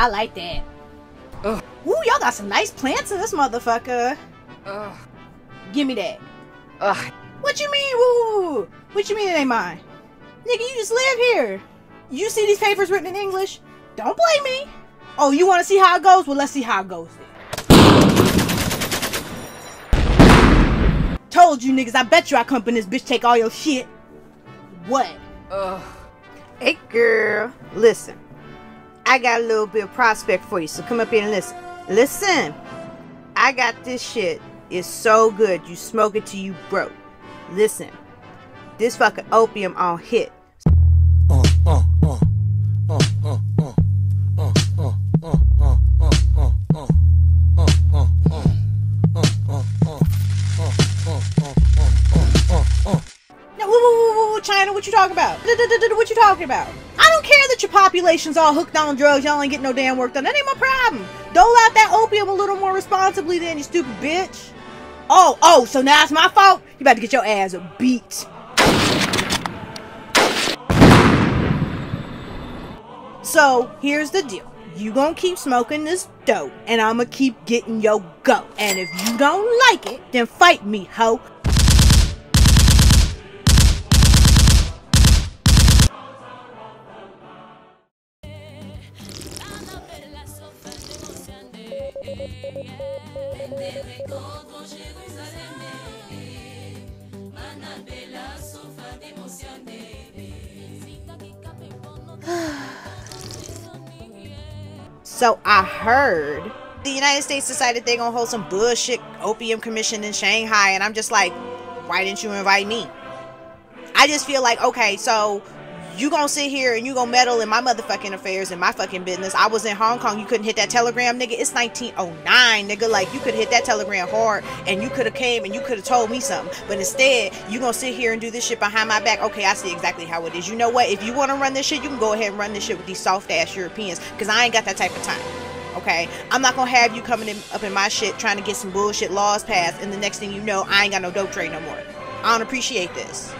I like that. Ugh. Ooh, y'all got some nice plants in this motherfucker. Ugh. Give me that. Ugh. What you mean? Woo? What you mean it ain't mine? Nigga, you just live here. You see these papers written in English? Don't blame me. Oh, you want to see how it goes? Well, let's see how it goes then. Told you niggas, I bet you I come in this bitch take all your shit. What? Ugh. Hey girl, listen. I got a little bit of prospect for you, so come up here and listen. Listen. I got this shit. It's so good. You smoke it till you broke. Listen. This fucking opium on hit. Now, woo, woo, woo, woo, China, what you talking about? What you talking about? Don't care that your population's all hooked on drugs. Y'all ain't getting no damn work done. That ain't my problem. Dole out that opium a little more responsibly than you stupid bitch. Oh, oh, so now it's my fault? You about to get your ass a beat. So, here's the deal. You gonna keep smoking this dope, and I'ma keep getting your go. And if you don't like it, then fight me, hoe. So I heard the United States decided they're gonna hold some bullshit opium commission in Shanghai, and I'm just like, why didn't you invite me? I just feel like, okay, so you gonna sit here and you gonna meddle in my motherfucking affairs and my fucking business. I was in Hong Kong, you couldn't hit that telegram, nigga. It's 1909, nigga. Like you could hit that telegram hard and you could have came and you could have told me something. But instead, you gonna sit here and do this shit behind my back. Okay, I see exactly how it is. You know what? If you wanna run this shit, you can go ahead and run this shit with these soft ass Europeans. Cause I ain't got that type of time. Okay, I'm not gonna have you coming in, up in my shit trying to get some bullshit laws passed, and the next thing you know, I ain't got no dope trade no more. I don't appreciate this.